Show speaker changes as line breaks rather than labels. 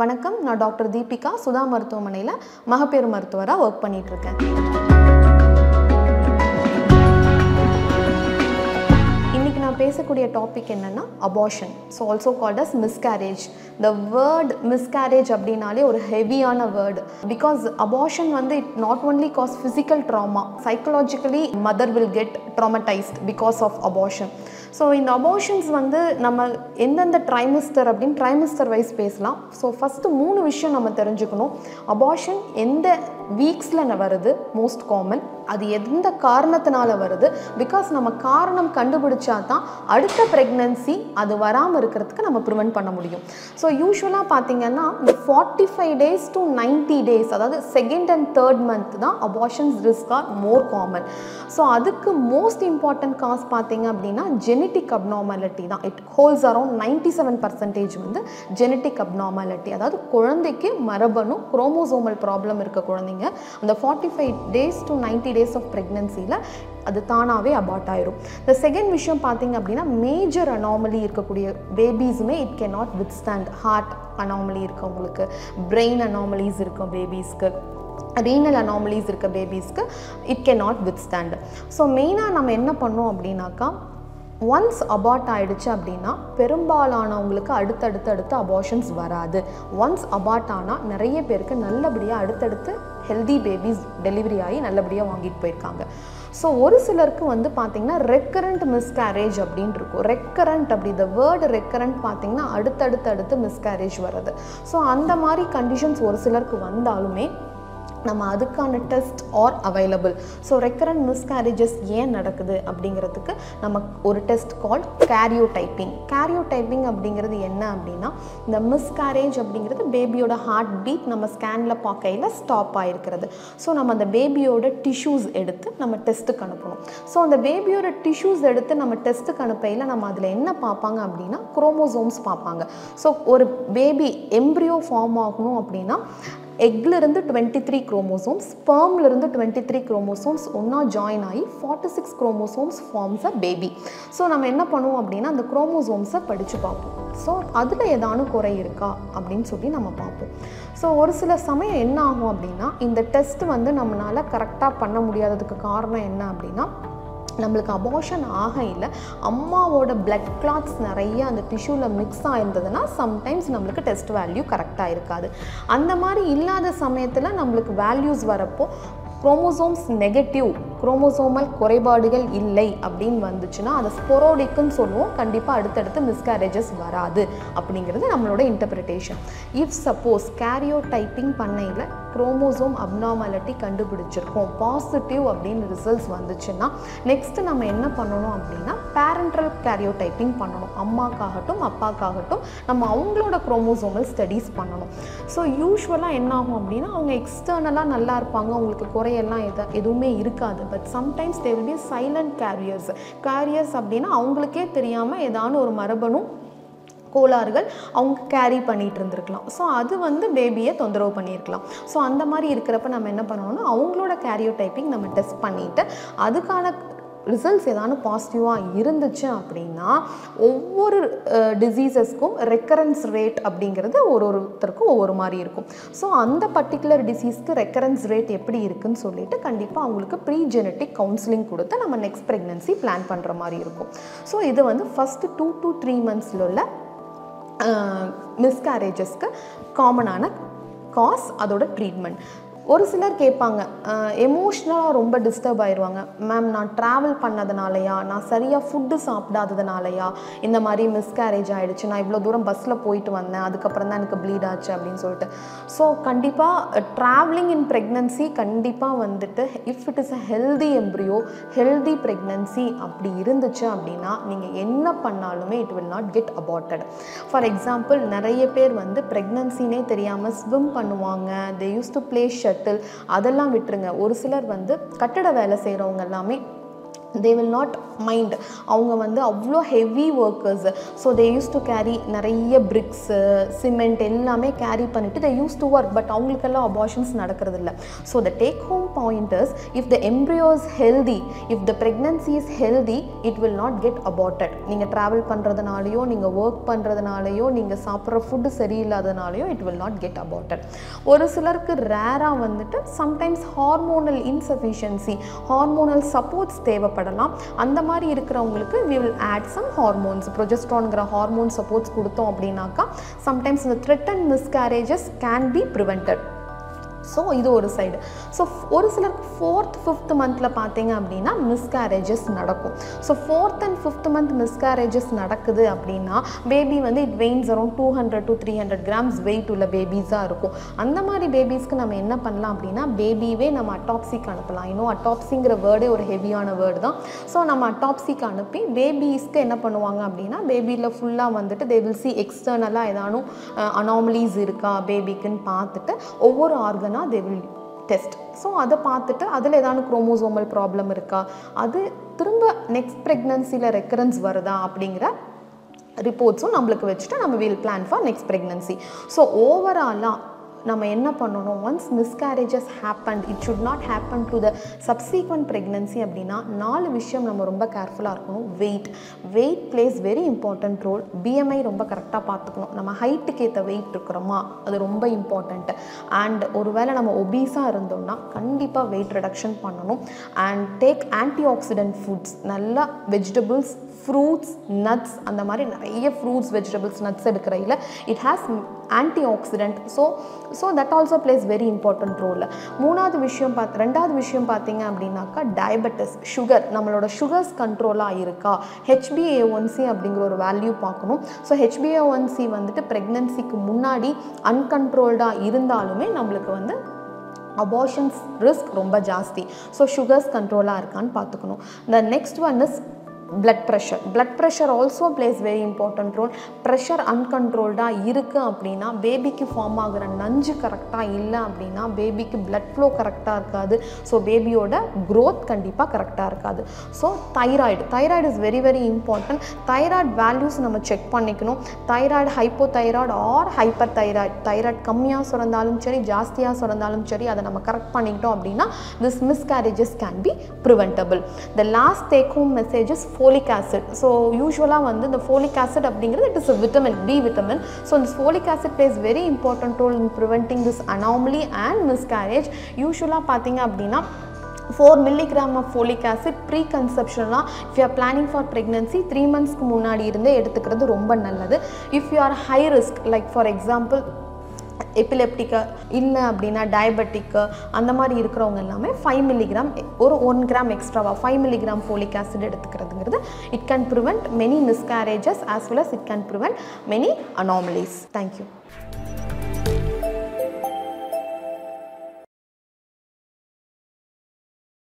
வணக்கம். நான் டாக்டர் தீபிகா சுதா மருத்துவமனையில் மகப்பேறு மருத்துவராக ஒர்க் பண்ணிகிட்ருக்கேன் இன்றைக்கி நான் பேசக்கூடிய டாபிக் என்னென்னா abortion so also called as miscarriage the word miscarriage அப்படின்னாலே ஒரு ஹெவியான வேர்டு பிகாஸ் அபார்ஷன் வந்து it not only cause physical trauma psychologically mother will get traumatised because of abortion so இந்த அபோஷன்ஸ் வந்து நம்ம எந்தெந்த ட்ரைமிஸ்டர் அப்படின்னு ட்ரைமிஸ்டர் வைஸ் பேசலாம். ஸோ ஃபஸ்ட்டு மூணு விஷயம் நம்ம தெரிஞ்சுக்கணும். அபாஷன் எந்த வீக்ஸில் வருது? மோஸ்ட் காமன் அது எந்த காரணத்தினால வருது? பிகாஸ் நம்ம காரணம் கண்டுபிடிச்சா தான் அடுத்த ப்ரெக்னென்சி அது வராமல் இருக்கிறதுக்கு நம்ம ப்ரிவெண்ட் பண்ண முடியும். ஸோ யூஸ்வலாக பார்த்தீங்கன்னா இந்த forty five days to ninety days அதாவது செகண்ட் அண்ட் தேர்ட் மந்த் தான் abortions risk are more common so அதுக்கு மோஸ்ட் இம்பார்ட்டன்ட் காஸ் பார்த்தீங்க அப்படின்னா ஜென் ஜெனட்டிக் அப்நார்மாலிட்டி தான். It holds around ninety seven percentage வந்து ஜெனட்டிக் அப்நார்மாலிட்டி அதாவது குழந்தைக்கு மரபணு குரோமோசோமல் ப்ராப்ளம் இருக்க குழந்தைங்க அந்த forty five days to ninety days of ப்ரெக்னென்சியில் அது தானாகவே அபார்ட் ஆயிரும். இந்த செகண்ட் விஷயம் பார்த்தீங்க அப்படின்னா மேஜர் அனாமலி இருக்கக்கூடிய பேபிஸுமே it can not withstand heart anomaly இருக்கவங்களுக்கு பிரெயின் அனாமலிஸ் இருக்கும் பேபிஸ்க்கு ரீனல் அனாமலிஸ் இருக்க பேபிஸ்க்கு it can not withstand so மெயினாக நம்ம என்ன பண்ணோம் அப்படின்னாக்கா ஒன்ஸ் அபார்ட் ஆகிடுச்சு அப்படின்னா பெரும்பாலானவங்களுக்கு அடுத்தடுத்து அடுத்து அபார்ஷன்ஸ் வராது. ஒன்ஸ் அபார்ட் ஆனால் நிறைய பேருக்கு நல்லபடியாக அடுத்தடுத்து ஹெல்தி பேபிஸ் டெலிவரி ஆகி நல்லபடியாக வாங்கிட்டு போயிருக்காங்க. ஸோ ஒரு சிலருக்கு வந்து பார்த்திங்கன்னா ரெக்கரண்ட் மிஸ்கேரேஜ் அப்படின்னு இருக்கும். ரெக்கரண்ட் அப்படி இந்த வேர்டு ரெக்கரண்ட் பார்த்திங்கன்னா அடுத்தடுத்து அடுத்து மிஸ்கேரேஜ் வர்றது. ஸோ அந்த மாதிரி கண்டிஷன்ஸ் ஒரு சிலருக்கு வந்தாலுமே நம்ம அதுக்கான test are available so recurrent miscarriages ஏன் நடக்குது அப்படிங்கிறதுக்கு நம்ம ஒரு test call karyotyping karyotyping அப்படிங்கிறது என்ன அப்படின்னா இந்த மிஸ்கேரேஜ் அப்படிங்கிறது பேபியோட ஹார்ட் பீட் நம்ம ஸ்கேனில் பார்க்கையில் ஸ்டாப் ஆகிருக்கிறது ஸோ நம்ம அந்த பேபியோட டிஷ்யூஸ் எடுத்து நம்ம டெஸ்ட்டுக்கு அனுப்பணும். ஸோ அந்த பேபியோட டிஷ்யூஸ் எடுத்து நம்ம டெஸ்ட்டுக்கு அனுப்பையில் நம்ம அதில் என்ன பார்ப்பாங்க அப்படின்னா குரோமோசோம்ஸ் பார்ப்பாங்க. ஸோ ஒரு பேபி எம்ப்ரியோ ஃபார்ம் ஆகணும் அப்படின்னா எக்லேருந்து டுவெண்ட்டி த்ரீ குரோமோசோம்ஸ் ஸ்பெர்ம்லேருந்து டுவெண்ட்டி த்ரீ குரோமோசோம்ஸ் ஒன்றா ஜாயின் ஆகி forty six chromosomes forms a baby so நம்ம என்ன பண்ணுவோம் அப்படின்னா அந்த குரோமோசோம்ஸை படித்து பார்ப்போம். ஸோ அதில் ஏதானும் குறை இருக்கா அப்படின்னு சொல்லி நம்ம பார்ப்போம். ஸோ ஒரு சில சமயம் என்ன ஆகும் அப்படின்னா இந்த டெஸ்ட் வந்து நம்மளால் கரெக்டாக பண்ண முடியாததுக்கு காரணம் என்ன அப்படின்னா நம்மளுக்கு அபார்ஷன் ஆக இல்லை அம்மாவோட பிளட் கிளாத்ஸ் நிறைய அந்த டிஷ்யூவில் மிக்ஸ் ஆயிருந்ததுன்னா சம்டைம்ஸ் நம்மளுக்கு டெஸ்ட் வேல்யூ கரெக்டாக இருக்காது. அந்த மாதிரி இல்லாத சமயத்தில் நம்மளுக்கு வேல்யூஸ் வரப்போ குரோமோசோம்ஸ் நெகட்டிவ் குரோமோசோமல் குறைபாடுகள் இல்லை அப்படின்னு வந்துச்சுன்னா அதை ஸ்பொரோடிக்குன்னு சொல்லுவோம். கண்டிப்பாக அடுத்தடுத்து மிஸ்கேரேஜஸ் வராது அப்படிங்கிறது நம்மளோட interpretation if suppose karyotyping பண்ணையில் குரோமோசோம் அப்னாமாலிட்டி கண்டுபிடிச்சிருக்கோம் பாசிட்டிவ் அப்படின்னு ரிசல்ட்ஸ் வந்துச்சுன்னா நெக்ஸ்ட்டு நம்ம என்ன பண்ணணும் அப்படின்னா பேரண்ட்ரல் கேரியோ டைப்பிங் பண்ணணும். அம்மாக்காகட்டும் அப்பாக்காகட்டும் நம்ம அவங்களோட குரோமோசோமல் ஸ்டடீஸ் பண்ணணும். ஸோ யூஸ்வலாக என்ன ஆகும் அப்படின்னா அவங்க எக்ஸ்டர்னலாக நல்லா இருப்பாங்க. அவங்களுக்கு குறையெல்லாம் எதை எதுவுமே இருக்காது. But sometimes they will be silent carriers carriers அப்படின்னா அவங்களுக்கே தெரியாமல் ஏதான ஒரு மரபணும் கோளாறுகள் அவங்க கேரி பண்ணிகிட்டு இருந்திருக்கலாம். ஸோ அது வந்து பேபியை தொந்தரவு பண்ணியிருக்கலாம். ஸோ அந்த மாதிரி இருக்கிறப்ப நம்ம என்ன பண்ணணும்னா அவங்களோட கேரியோ டைப்பிங் நம்ம டெஸ்ட் பண்ணிவிட்டு அதுக்கான ரிசல்ட்ஸ் ஏதாவது பாசிட்டிவாக இருந்துச்சு அப்படின்னா ஒவ்வொரு டிசீசஸ்க்கும் ரெக்கரன்ஸ் ரேட் அப்படிங்கிறது ஒரு ஒருத்தருக்கும் ஒவ்வொரு மாதிரி இருக்கும். ஸோ அந்த பர்டிகுலர் டிசீஸ்க்கு ரெக்கரன்ஸ் ரேட் எப்படி இருக்குன்னு சொல்லிட்டு கண்டிப்பாக அவங்களுக்கு ப்ரீ ஜெனட்டிக் கவுன்சிலிங் கொடுத்து நம்ம நெக்ஸ்ட் ப்ரெக்னென்சி பிளான் பண்ணுற மாதிரி இருக்கும். ஸோ இது வந்து ஃபஸ்ட்டு டூ டு த்ரீ மந்த்ஸில் உள்ள மிஸ்கேரேஜஸ்க்கு காமனான காஸ் அதோட ட்ரீட்மெண்ட் ஒரு சிலர் கேட்பாங்க எமோஷ்னலாக ரொம்ப டிஸ்டர்ப் ஆயிடுவாங்க மேம் நான் ட்ராவல் பண்ணதுனாலையா? நான் சரியாக ஃபுட்டு சாப்பிடாததுனாலையா? இந்த மாதிரி மிஸ்கேரேஜ் ஆகிடுச்சு நான் இவ்வளோ தூரம் பஸ்ஸில் போயிட்டு வந்தேன். அதுக்கப்புறம் தான் எனக்கு ப்ளீட் ஆச்சு அப்படின்னு சொல்லிட்டு. ஸோ கண்டிப்பாக ட்ராவலிங் இன் ப்ரெக்னன்சி கண்டிப்பாக வந்துட்டு if it is a healthy embryo healthy pregnancy அப்படி இருந்துச்சு அப்படின்னா நீங்கள் என்ன பண்ணாலுமே it will not get aborted for example நிறைய பேர் வந்து ப்ரெக்னன்சினே தெரியாமல் ஸ்விம் பண்ணுவாங்க. They use to play shuttle அதெல்லாம் விட்டுருங்க. ஒரு சிலர் வந்து கட்டட வேலை செய்கிறவங்க எல்லாமே தே வில் நாட் மைண்ட் அவங்க வந்து அவ்வளோ heavy workers so they use to carry நிறைய பிரிக்ஸு சிமெண்ட் எல்லாமே கேரி பண்ணிவிட்டு they use to work but அவங்களுக்கெல்லாம் அபார்ஷன்ஸ் நடக்கிறது இல்லை so the take home pointers if the embryo is healthy if the pregnancy is healthy it will not get aborted நீங்கள் travel பண்ணுறதுனாலையோ நீங்கள் work பண்ணுறதுனாலையோ நீங்கள் சாப்பிட்ற food சரியில்லாதனாலையோ it will not get aborted ஒரு சிலருக்கு ரேராக வந்துட்டு sometimes hormonal insufficiency hormonal supports தேவைப்படும் தேவைப்படலாம். அந்த மாதிரி இருக்கிறவங்களுக்கு we will add some hormones ப்ரொஜெஸ்ட்ரான்கிற hormone supports கொடுத்தோம் அப்படின்னாக்கா சம்டைம்ஸ் இந்த threaten miscarriages can be prevented so இது ஒரு சைடு ஸோ ஒரு சிலருக்கு ஃபோர்த் ஃபிஃப்த் மந்தில் பார்த்தீங்க அப்படின்னா மிஸ்கேரேஜஸ் நடக்கும். So fourth and fifth month miscarriages நடக்குது அப்படின்னா பேபி வந்து it weighs around two hundred to three hundred grams weight உள்ள பேபிஸாக இருக்கும். அந்த மாதிரி பேபிஸ்க்கு நம்ம என்ன பண்ணலாம் அப்படின்னா பேபிவே நம்ம அட்டாப்சிக்கு அனுப்பலாம். இன்னும் அட்டாப்சிங்கிற வேர்டே ஒரு ஹெவியான வேர்டு தான். ஸோ நம்ம அட்டாப்சிக்கு அனுப்பி பேபிஸ்க்கு என்ன பண்ணுவாங்க அப்படின்னா பேபியில் ஃபுல்லாக வந்துட்டு தே வில் சி எக்ஸ்டர்னலாக ஏதானும் அனாமலிஸ் இருக்கா பேபிக்குன்னு பார்த்துட்டு ஒவ்வொரு ஆர்கனாக தே வில் டெஸ்ட் ஸோ அதை பார்த்துட்டு அதில் ஏதாவது குரோமோசோமல் ப்ராப்ளம் இருக்கா? அது திரும்ப நெக்ஸ்ட் ப்ரெக்னன்சியில் ரெக்கரன்ஸ் வருதா அப்படிங்கிற ரிப்போர்ட்ஸும் நம்மளுக்கு வச்சுட்டு நம்ம we'll plan for next pregnancy so ஓவராலாக நம்ம என்ன பண்ணணும்? Once miscarriages happen it should not happen to the subsequent pregnancy அப்படின்னா நாலு விஷயம் நம்ம ரொம்ப கேர்ஃபுல்லாக இருக்கணும். Weight weight plays very important role BMI ரொம்ப கரெக்டாக பார்த்துக்கணும். நம்ம ஹைட்டுக்கு ஏற்ற வெயிட் இருக்கிறோமா? அது ரொம்ப இம்பார்ட்டண்ட்டு அண்ட் ஒருவேளை நம்ம ஒபீஸாக இருந்தோம்னா கண்டிப்பாக வெயிட் ரிடக்ஷன் பண்ணணும். And take antioxidant foods நல்லா வெஜிடபிள்ஸ் ஃப்ரூட்ஸ் நட்ஸ் அந்த மாதிரி நிறைய fruits vegetables nuts எடுக்கிறையில் it has antioxidant so so that also plays very important role மூணாவது விஷயம் பார்த்து ரெண்டாவது விஷயம் பார்த்தீங்க அப்படின்னாக்கா டயபெட்டிஸ் சுகர் நம்மளோட சுகர்ஸ் கண்ட்ரோலாக இருக்கா? ஹெச்பிஏ ஒன்சி அப்படிங்கிற ஒரு வேல்யூ பார்க்கணும் ஸோ ஹெச்பிஏ ஒன்சி வந்துட்டு ப்ரெக்னன்சிக்கு முன்னாடி அன்கண்ட்ரோல்டாக இருந்தாலுமே நம்மளுக்கு வந்து அபார்ஷன்ஸ் ரிஸ்க் ரொம்ப ஜாஸ்தி. ஸோ சுகர்ஸ் கண்ட்ரோலாக இருக்கான்னு பார்த்துக்கணும் the next one is blood pressure blood pressure also plays very important role pressure அன்கண்ட்ரோல்டாக இருக்குது அப்படின்னா பேபிக்கு ஃபார்ம் ஆகிற நஞ்சு கரெக்டாக இல்லை அப்படின்னா பேபிக்கு பிளட் ஃப்ளோ கரெக்டாக இருக்காது. ஸோ பேபியோட க்ரோத் கண்டிப்பாக கரெக்டாக இருக்காது. So thyroid thyroid is very very important thyroid values நம்ம செக் பண்ணிக்கணும். Thyroid hypothyroid or hyperthyroid thyroid கம்மியாக சுரந்தாலும் சரி ஜாஸ்தியாக சுரந்தாலும் சரி அதை நம்ம கரெக்ட் பண்ணிக்கிட்டோம் அப்படின்னா this miscarriages can be preventable the last take home messages folic acid so யூஸ்வலாக வந்து இந்த ஃபோலிக் ஆசிட் அப்படிங்கிறது it is a vitamin B vitamin so இந்த folic acid plays very important role in preventing this anomaly and miscarriage யூஸ்வலாக பார்த்தீங்க அப்படின்னா four milligram of folic acid pre கன்செப்ஷன்லாம் if you are planning for pregnancy three மந்த்ஸ்க்கு முன்னாடி இருந்தே எடுத்துக்கிறது ரொம்ப நல்லது. If you are high risk like for example எப்பிலெப்டிக்கு இல்லை அப்படின்னா டயபெட்டிக்கு அந்த மாதிரி இருக்கிறவங்க எல்லாமே ஃபைவ் மில்லிகிராம் ஒரு ஒன் கிராம் எக்ஸ்ட்ராவாக five milligram folic acid எடுத்துக்கிறதுங்கிறது it can prevent many miscarriages as well as it can prevent many anomalies thank you